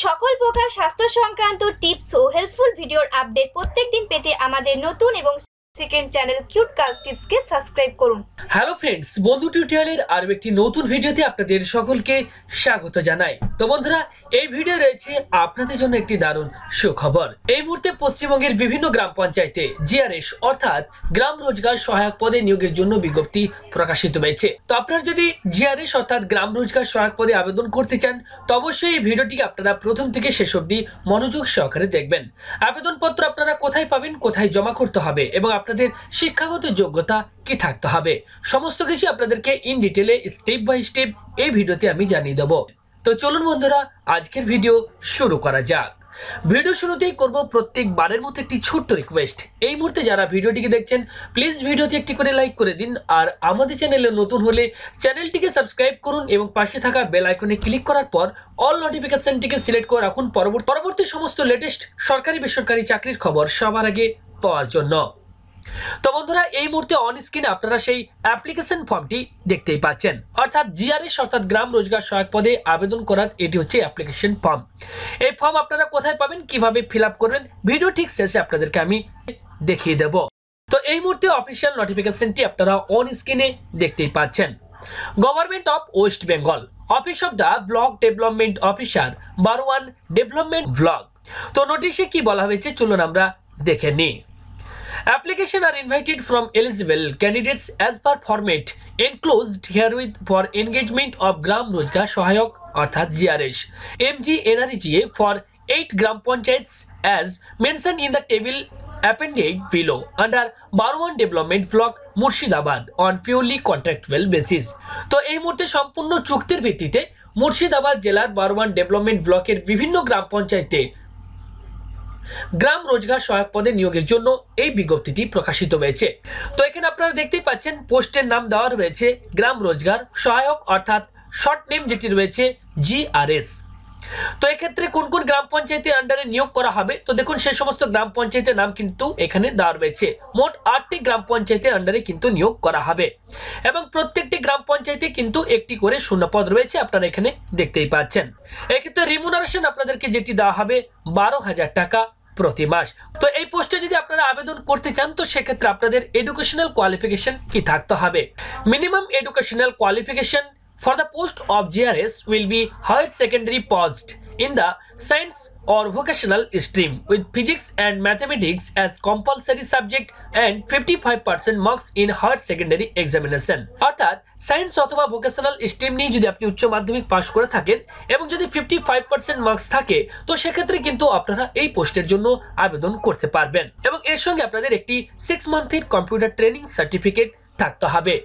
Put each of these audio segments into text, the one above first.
সকল প্রকার স্বাস্থ্য সংক্রান্ত টিপস ও হেল্পফুল ভিডিওর আপডেট প্রত্যেকদিন পেতে আমাদের নতুন এবং সেকেন্ড চ্যানেল কিউট কাজ সাবস্ক্রাইব করুন। হ্যালো ফ্রেন্ডস বন্ধু টিউটোরিয়ালের একটি নতুন ভিডিওতে আপনাদের সকলকে স্বাগত জানাই। তো বন্ধুরা, এই ভিডিও রয়েছে আপনাদের জন্য একটি দারুণ সুখবর। এই মুহূর্তে পশ্চিমবঙ্গের বিভিন্ন গ্রাম পঞ্চায়েতে জিআরএস অর্থাৎ গ্রাম রোজগার সহায়ক পদে নিয়োগের জন্য বিজ্ঞপ্তি প্রকাশিত হয়েছে। তো আপনারা যদি জিআরএস অর্থাৎ গ্রাম রোজগার সহায়ক পদে আবেদন করতে চান, তো অবশ্যই এই ভিডিওটিকে আপনারা প্রথম থেকে শেষ অবধি মনোযোগ সহকারে দেখবেন। আবেদনপত্র আপনারা কোথায় পাবেন, কোথায় জমা করতে হবে এবং আপনাদের শিক্ষাগত যোগ্যতা কি থাকতে হবে? সমস্ত কিছু আপনাদেরকে ইন ডিটেলে স্টেপ বাই স্টেপ এই ভিডিওতে আমি জানিয়ে দেবো। তো চলুন বন্ধুরা, আজকের ভিডিও শুরু করা যাক। ভিডিও শুরুতেই করব প্রত্যেকবারের মতো একটি ছোট্ট রিকোয়েস্ট এই মুহূর্তে যারা ভিডিওটিকে দেখছেন প্লিজ ভিডিওতে একটি করে লাইক করে দিন আর আমাদের চ্যানেলে নতুন হলে চ্যানেলটিকে সাবস্ক্রাইব করুন এবং পাশে থাকা বেল আইকনে ক্লিক করার পর অল নোটিফিকেশনটিকে সিলেক্ট করে রাখুন। পরবর্তী পরবর্তী সমস্ত লেটেস্ট সরকারি বেসরকারি চাকরির খবর সবার আগে পাওয়ার জন্য। তো বন্ধুরা, এই মুহূর্তে অন স্ক্রিনে আপনারা সেই অ্যাপ্লিকেশন ফর্মটি দেখতেই পাচ্ছেন। অর্থাৎ জিআরএস, অর্থাৎ গ্রাম রোজগার সহায়ক পদে আবেদন করার এটি হচ্ছে অ্যাপ্লিকেশন ফর্ম এই ফর্ম আপনারা কোথায় পাবেন, কীভাবে ফিল করবেন ভিডিও ঠিক শেষে আপনাদেরকে আমি দেখিয়ে দেব। তো এই মুহূর্তে অফিসিয়াল নোটিফিকেশনটি আপনারা অন স্ক্রিনে দেখতেই পাচ্ছেন। Government of West Bengal office of the block development officer Barwan development block তো নোটিশে কি বলা হয়েছে, চলুন আমরা দেখে নিই। Application are invited from eligible candidates as per format enclosed herewith for engagement of Gram Rozgar Sahayok অর্থাৎ GRS MGNRGA for 8 gram panchayats as mentioned in the table appended below under Barwan Development Block Murshidabad on purely contractual basis তো এই মুহূর্তে সম্পূর্ণ চুক্তির ভিত্তিতে মুর্শিদাবাদ জেলার Barwan development ব্লকের বিভিন্ন গ্রাম পঞ্চায়েতে গ্রাম রোজগার সহায়ক পদে নিয়োগের জন্য এই বিজ্ঞপ্তিটি প্রকাশিত হয়েছে। তো এখানে আপনারা দেখতেই পাচ্ছেন, পোস্টের নাম দেওয়া রয়েছে, গ্রাম রোজগার সহায়ক, অর্থাৎ শর্ট নেম যেটি রয়েছে জিআরএস তো এক্ষেত্রে কোন কোন গ্রাম পঞ্চায়েতের আন্ডারে নিয়োগ করা হবে? তো দেখুন সেই সমস্ত গ্রাম পঞ্চায়েতের নাম কিন্তু এখানে দেওয়া রয়েছে। মোট আটটি গ্রাম পঞ্চায়েতের আন্ডারে কিন্তু নিয়োগ করা হবে। এবং প্রত্যেকটি গ্রাম পঞ্চায়েতে কিন্তু একটি করে শূন্যপদ রয়েছে, আপনারা এখানে দেখতেই পাচ্ছেন। এক্ষেত্রে রিমুনারেশন আপনাদেরকে যেটি দেওয়া হবে, বারো হাজার টাকা। প্রতি মাস তো এই পোস্টে যদি আপনারা আবেদন করতে চান, তো সেক্ষেত্রে আপনাদের এডুকেশনাল কোয়ালিফিকেশন কি থাকতে হবে? Minimum educational qualification for the post of GRS will be higher secondary passed in the science or vocational stream with physics and mathematics as compulsory subject and 55% marks in higher secondary examination. অর্থাৎ science অথবা vocational stream নিয়ে যদি আপনি উচ্চ মাধ্যমিক পাশ করে থাকেন এবং যদি ফিফটি ফাইভ পার্সেন্ট মার্কস থাকে, তো সেক্ষেত্রে কিন্তু আপনারা এই পোস্টের জন্য আবেদন করতে পারবেন। এবং এর সঙ্গে আপনাদের একটি সিক্স মান্থের কম্পিউটার ট্রেনিং সার্টিফিকেট থাকতে হবে।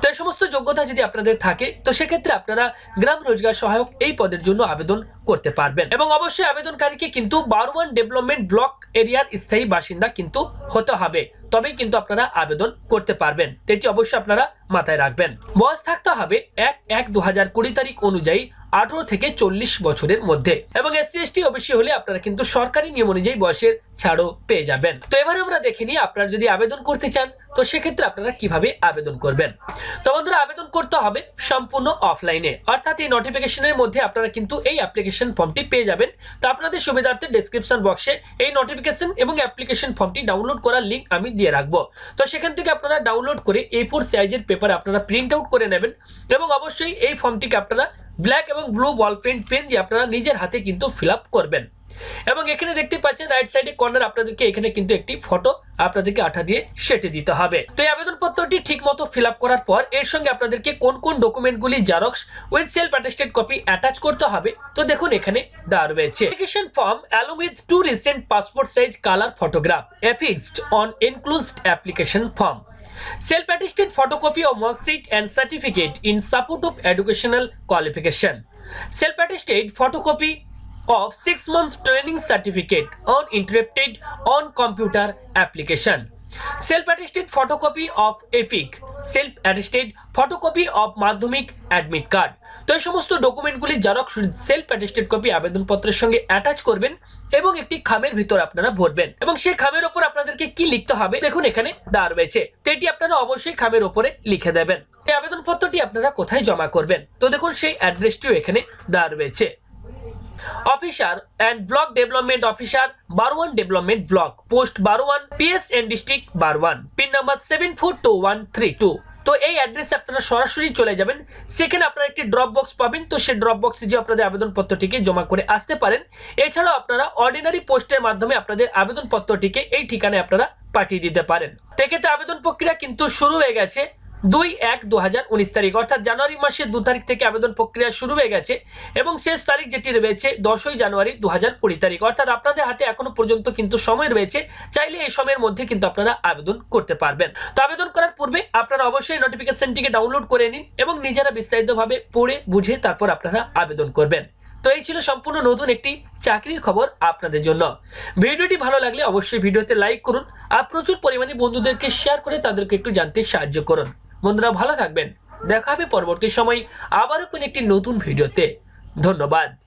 তো এই সমস্ত যোগ্যতা যদি আপনাদের থাকে, তো সেক্ষেত্রে আপনারা গ্রাম রোজগার সহায়ক এই পদের জন্য আবেদন করতে পারবেন। এবং অবশ্যই আবেদনকারীকে কিন্তু বারোয়ান ডেভেলপমেন্ট ব্লক এরিয়ার স্থায়ী বাসিন্দা কিন্তু হতে হবে। তবেই কিন্তু আপনারা আবেদন করতে পারবেন। এটি অবশ্যই আপনারা মাথায় রাখবেন। বয়স থাকতে হবে এক এক দু তারিখ অনুযায়ী আঠারো থেকে চল্লিশ বছরের মধ্যে। এবং এসসি, এসটি, ওবিসি হলে আপনারা কিন্তু সরকারি নিয়ম অনুযায়ী বয়সের ছাড়ও পেয়ে যাবেন। তো এবার আমরা দেখে নিই আপনারা যদি আবেদন করতে চান, তো সেক্ষেত্রে আপনারা কীভাবে আবেদন করবেন? তো আবেদন করতে হবে সম্পূর্ণ অফলাইনে। অর্থাৎ এই নোটিফিকেশনের মধ্যে আপনারা কিন্তু এই অ্যাপ্লিকেশন ফর্মটি পেয়ে যাবেন। তো আপনাদের সুবিধার্থে ডিসক্রিপশন বক্সে এই নোটিফিকেশন এবং অ্যাপ্লিকেশন ফর্মটি ডাউনলোড করার লিঙ্ক আমি দিয়ে রাখব। তো সেখান থেকে আপনারা ডাউনলোড করে এ ফোর সাইজের পেপার আপনারা প্রিন্ট আউট করে নেবেন এবং অবশ্যই এই ফর্মটিকে আপনারা ব্ল্যাক এবং ব্লু বল প্রিন্ট পেন দিয়ে আপনারা নিজের হাতে কিন্তু ফিল করবেন। এবং এখানে দেখতে পাচ্ছেন রাইট সাইডে কর্নার আপনাদেরকে এখানে কিন্তু একটি ফটো আপনাদেরকে আঠা দিয়ে সেটে দিতে হবে। তো এই আবেদনপত্রটি ঠিক মতো ফিল করার পর এর সঙ্গে আপনাদেরকে কোন কোন ডকুমেন্টগুলি xerox with self attested copy attach করতে হবে, তো দেখুন এখানে দেওয়া রয়েছে। Application form aloe with two recent passport size colour photograph affixed on enclosed application form self-attested photocopy of mark and certificate in in support of educational qualification self-attested photocopy of 6 month training certificate uninterrupted on computer application. Self-attested photocopy of epic. Self-attested photocopy of Madhyamik admit card তো এই সমস্ত ডকুমেন্টগুলি xerox self attested copy আবেদনপত্রের সঙ্গে attach করবেন এবং একটি খামের ভিতর আপনারা ভরবেন। এবং সেই খামের ওপর আপনাদেরকে কি লিখতে হবে দেখুন এখানে দেওয়া রয়েছে। তো এটি আপনারা অবশ্যই খামের ওপরে লিখে দেবেন। এই আবেদনপত্রটি আপনারা কোথায় জমা করবেন? তো দেখুন সেই অ্যাড্রেসটিও এখানে দেওয়া রয়েছে। Officer and block development officer Barwan development block post Barwan PS and district Barwan pin number seven four two one three two তো এই অ্যাড্রেসে আপনারা সরাসরি চলে যাবেন। সেখানে আপনারা একটি ড্রপ বক্স পাবেন। তো সেই ড্রপ বক্সে যে আপনাদের আবেদনপত্রটিকে জমা করে আসতে পারেন। এছাড়াও আপনারা অর্ডিনারি পোস্টের মাধ্যমে আপনাদের আবেদনপত্রটিকে এই ঠিকানায় আপনারা পাঠিয়ে দিতে পারেন। থেকে আবেদন প্রক্রিয়া কিন্তু শুরু হয়ে গেছে। দুই এক দু তারিখ, অর্থাৎ জানুয়ারি মাসের দু তারিখ থেকে আবেদন প্রক্রিয়া শুরু হয়ে গেছে এবং শেষ তারিখ যেটি রয়েছে দশই জানুয়ারি দু হাজার কুড়ি তারিখ। অর্থাৎ আপনাদের হাতে এখনও পর্যন্ত কিন্তু সময় রয়েছে, চাইলে এই সময়ের মধ্যে কিন্তু আপনারা আবেদন করতে পারবেন। তো আবেদন করার পূর্বে আপনারা অবশ্যই নোটিফিকেশনটিকে ডাউনলোড করে নিন এবং নিজেরা বিস্তারিতভাবে পড়ে, বুঝে তারপর আপনারা আবেদন করবেন। তো এই ছিল সম্পূর্ণ নতুন একটি চাকরির খবর আপনাদের জন্য। ভিডিওটি ভালো লাগলে অবশ্যই ভিডিওতে লাইক করুন আর প্রচুর পরিমাণে বন্ধুদেরকে শেয়ার করে তাদেরকে একটু জানতে সাহায্য করুন। বন্ধুরা ভালো থাকবেন। দেখা হবে পরবর্তী সময় আবারও কোনো একটি নতুন ভিডিওতে। ধন্যবাদ।